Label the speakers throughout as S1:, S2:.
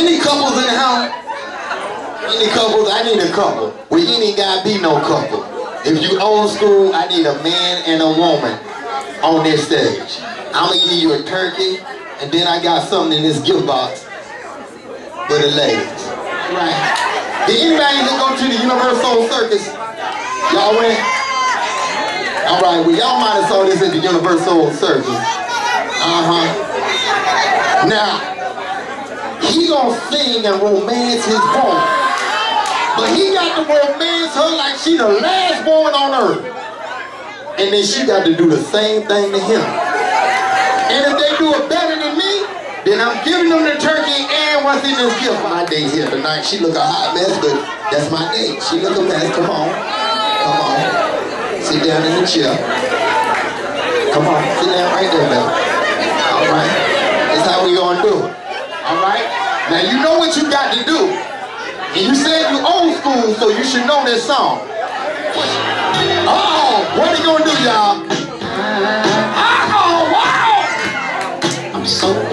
S1: Any couples in the house? Any couples? I need a couple. Well, ain't gotta be no couple. If you old school, I need a man and a woman on this stage. I'm gonna give you a turkey, and then I got something in this gift box for the ladies. Right. Did anybody that go to the Universoul Circus? Y'all went? All right, well, y'all might have saw this at the Universoul Circus. Uh-huh. Now, he gonna sing and romance his woman. But he got to romance her like she the last woman on earth. And then she got to do the same thing to him. And if they do it better than me, then I'm giving them the turkey and what's in this gift. My date here tonight, she look a hot mess, but that's my date. She look a mess, come on. Come on. Sit down in the chair. Come on, sit down right there, baby. All right. That's how we gonna do it. Now you know what you got to do. And you said you old school, so you should know this song. Uh-oh, what are you gonna do, y'all? Uh-oh, wow!
S2: I'm so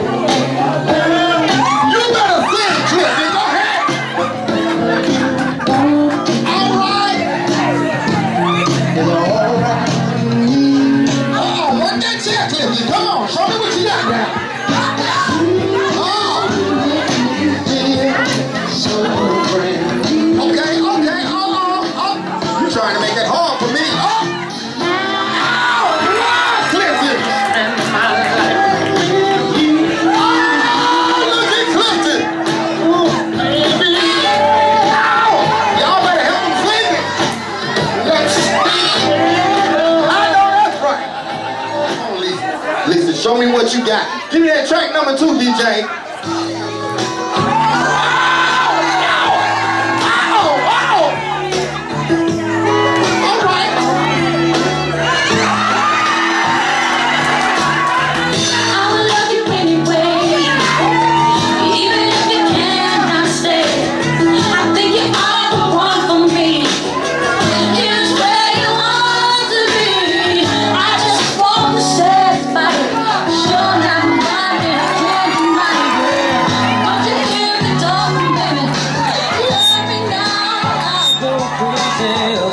S1: Lisa, show me what you got. Give me that track number two, DJ.
S2: Crazy.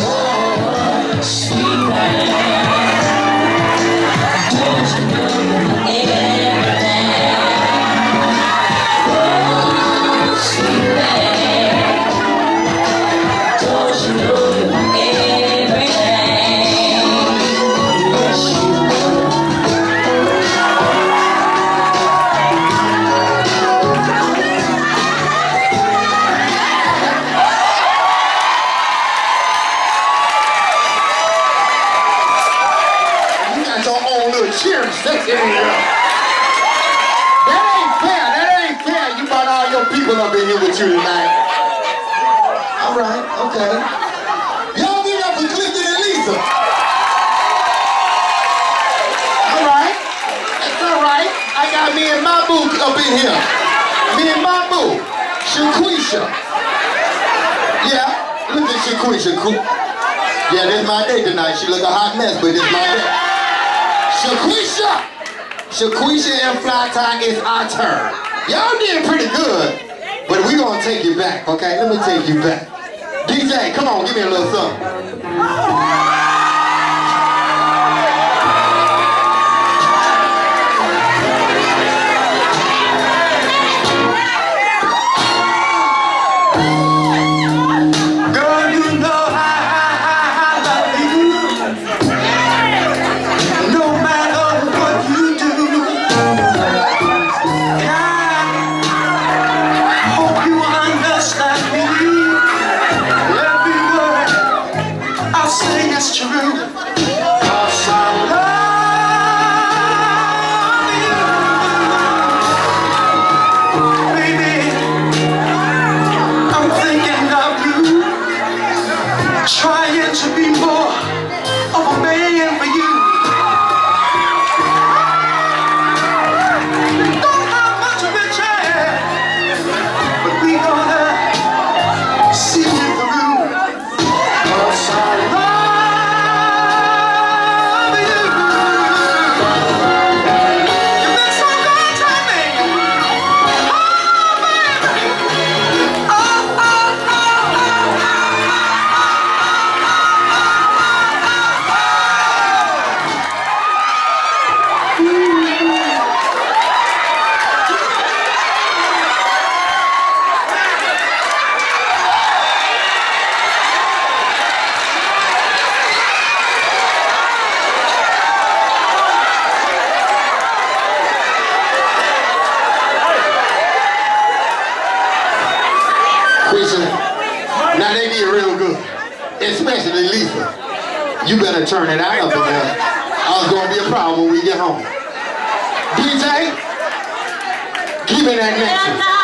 S1: People up in here with you tonight. All right. Okay. Y'all give up for Clifton and Lisa. All right. All right. I got me and my boo up in here. Me and my boo, Shaquisha. Yeah. Look at Shaquisha. Yeah, this my day tonight. She look a hot mess, but this my day. Shaquisha! Shaquisha and Fly Ty, it's our turn. Y'all did pretty good, but we gonna take you back, okay? Let me take you back. DJ, come on, give me a little something.
S3: You
S2: better turn it out up in there. Oh, it's gonna be a problem when we get home. DJ, give me that next one.